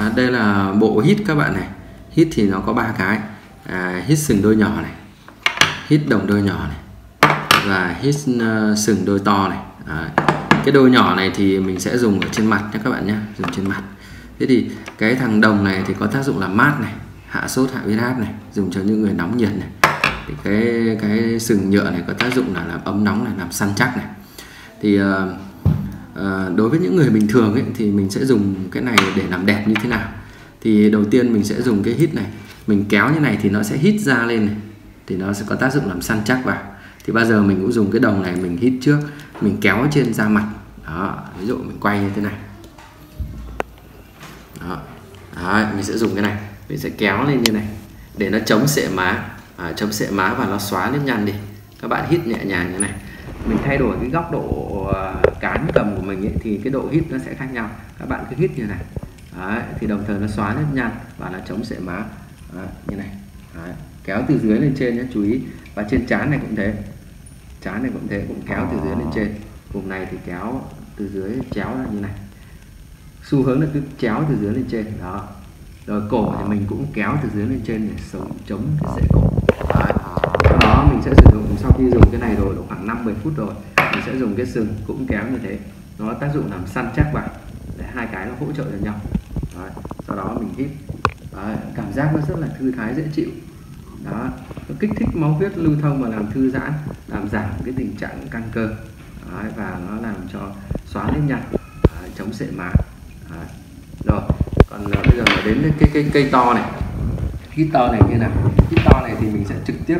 à, đây là bộ hít các bạn này. Hít thì nó có ba cái. À, hít sừng đôi nhỏ này. Hít đồng đôi nhỏ này. Và hít uh, sừng đôi to này. À, cái đôi nhỏ này thì mình sẽ dùng ở trên mặt nhé các bạn nhé dùng trên mặt. Thế thì cái thằng đồng này thì có tác dụng là mát này hạ sốt hạ huyết áp này dùng cho những người nóng nhiệt này. Thì cái cái sừng nhựa này có tác dụng là làm ấm nóng này làm săn chắc này. Thì uh, Ờ, đối với những người bình thường ấy, thì mình sẽ dùng cái này để làm đẹp như thế nào? Thì đầu tiên mình sẽ dùng cái hít này. Mình kéo như này thì nó sẽ hít ra lên này. Thì nó sẽ có tác dụng làm săn chắc vào. Thì bao giờ mình cũng dùng cái đồng này mình hít trước mình kéo trên da mặt. Đó ví dụ mình quay như thế này. Đó Đấy, mình sẽ dùng cái này. Mình sẽ kéo lên như này để nó chống sệ má. À, chống sệ má và nó xóa nếp nhăn đi. Các bạn hít nhẹ nhàng như này mình thay đổi cái góc độ ờ, cán cầm của mình ấy, thì cái độ hít nó sẽ khác nhau. Các bạn cứ hít như này. Đấy, thì đồng thời nó xóa nếp nhăn và nó chống sệ má. Đấy, như này. Đấy, kéo từ dưới lên trên nhé chú ý. Và trên trán này cũng thế. Trán này cũng thế cũng kéo từ dưới lên trên. Vùng này thì kéo từ dưới chéo ra như này. Xu hướng là cứ chéo từ dưới lên trên. Đó. Rồi cổ thì mình cũng kéo từ dưới lên trên để sống chống cái rễ cổ. Đấy đó mình sẽ sử dụng sau khi dùng cái này rồi, độ khoảng 5 10 phút rồi, mình sẽ dùng cái sừng cũng kéo như thế nó tác dụng làm săn chắc vào để hai cái nó hỗ trợ cho nhau Đấy. sau đó mình hít Đấy. cảm giác nó rất là thư thái, dễ chịu đó, nó kích thích máu huyết lưu thông và làm thư giãn, làm giảm cái tình trạng căng cơ Đấy. và nó làm cho xóa lên nhăn chống sệ má Đấy. rồi, còn à, bây giờ là đến cái cây cây to này hít to này như nào hít to này thì mình sẽ trực tiếp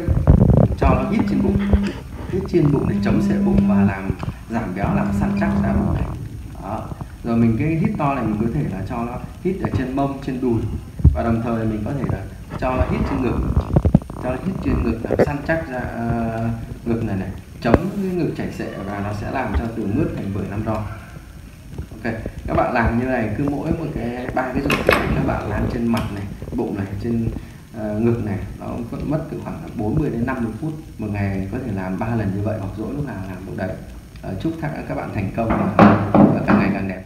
cho nó hít trên bụng. Hít trên bụng để chống sệ bụng và làm giảm béo làm săn chắc ra bụng này. Đó. rồi mình cái hít to này mình có thể là cho nó hít ở trên mông trên đùi. Và đồng thời mình có thể là cho nó hít trên ngực. Cho nó hít trên ngực làm săn chắc ra uh, ờ, ngực này này. Chống cái ngực chảy xệ và nó sẽ làm cho từ mướt thành bưởi năm đo. Ok các bạn làm như này cứ mỗi một cái ba cái dụng cụ các bạn làm trên mặt này bụng này trên Ờ, ngực này, nó cũng mất từ khoảng 40 đến 50 phút một ngày, có thể làm ba lần như vậy, hoặc dỗi lúc nào làm lúc đấy. Ờ, chúc các bạn thành công và càng ngày càng đẹp.